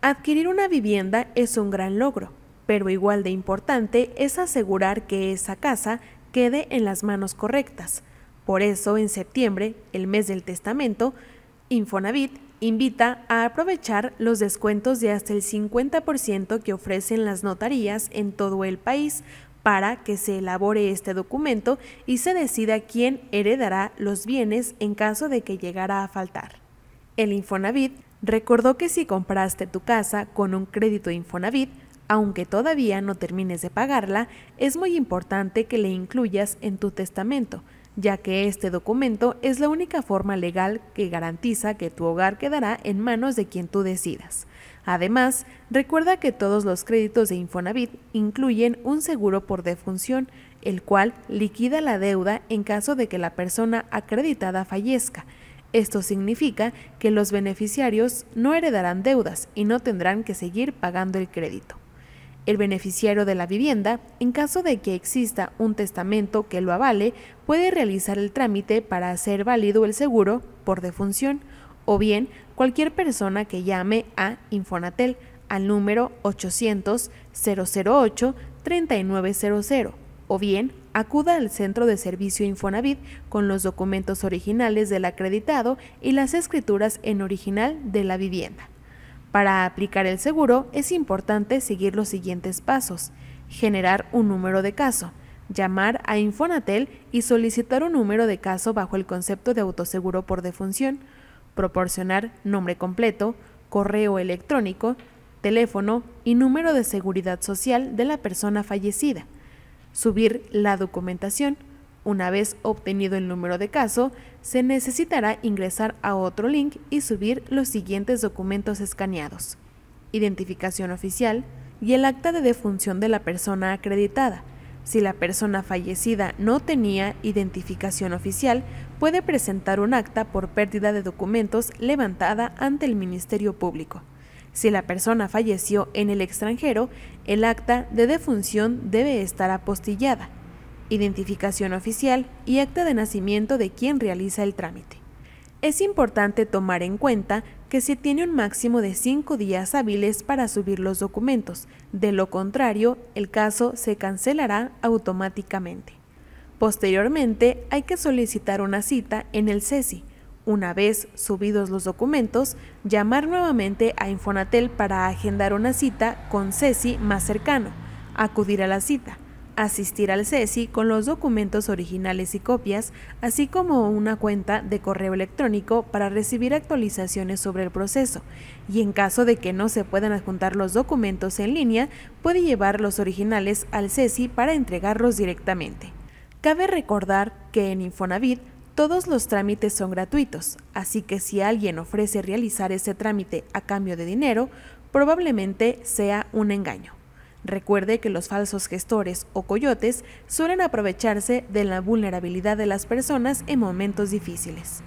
Adquirir una vivienda es un gran logro, pero igual de importante es asegurar que esa casa quede en las manos correctas. Por eso, en septiembre, el mes del testamento, Infonavit invita a aprovechar los descuentos de hasta el 50% que ofrecen las notarías en todo el país para que se elabore este documento y se decida quién heredará los bienes en caso de que llegara a faltar. El Infonavit recordó que si compraste tu casa con un crédito Infonavit, aunque todavía no termines de pagarla, es muy importante que le incluyas en tu testamento, ya que este documento es la única forma legal que garantiza que tu hogar quedará en manos de quien tú decidas. Además, recuerda que todos los créditos de Infonavit incluyen un seguro por defunción, el cual liquida la deuda en caso de que la persona acreditada fallezca. Esto significa que los beneficiarios no heredarán deudas y no tendrán que seguir pagando el crédito. El beneficiario de la vivienda, en caso de que exista un testamento que lo avale, puede realizar el trámite para hacer válido el seguro por defunción, o bien cualquier persona que llame a Infonatel al número 800-008-3900, o bien acuda al centro de servicio Infonavit con los documentos originales del acreditado y las escrituras en original de la vivienda. Para aplicar el seguro es importante seguir los siguientes pasos. Generar un número de caso, llamar a Infonatel y solicitar un número de caso bajo el concepto de autoseguro por defunción, proporcionar nombre completo, correo electrónico, teléfono y número de seguridad social de la persona fallecida, subir la documentación, una vez obtenido el número de caso, se necesitará ingresar a otro link y subir los siguientes documentos escaneados. Identificación oficial y el acta de defunción de la persona acreditada. Si la persona fallecida no tenía identificación oficial, puede presentar un acta por pérdida de documentos levantada ante el Ministerio Público. Si la persona falleció en el extranjero, el acta de defunción debe estar apostillada identificación oficial y acta de nacimiento de quien realiza el trámite. Es importante tomar en cuenta que se tiene un máximo de cinco días hábiles para subir los documentos, de lo contrario, el caso se cancelará automáticamente. Posteriormente, hay que solicitar una cita en el CESI. Una vez subidos los documentos, llamar nuevamente a Infonatel para agendar una cita con CESI más cercano, acudir a la cita, asistir al CESI con los documentos originales y copias, así como una cuenta de correo electrónico para recibir actualizaciones sobre el proceso, y en caso de que no se puedan adjuntar los documentos en línea, puede llevar los originales al CESI para entregarlos directamente. Cabe recordar que en Infonavit todos los trámites son gratuitos, así que si alguien ofrece realizar ese trámite a cambio de dinero, probablemente sea un engaño. Recuerde que los falsos gestores o coyotes suelen aprovecharse de la vulnerabilidad de las personas en momentos difíciles.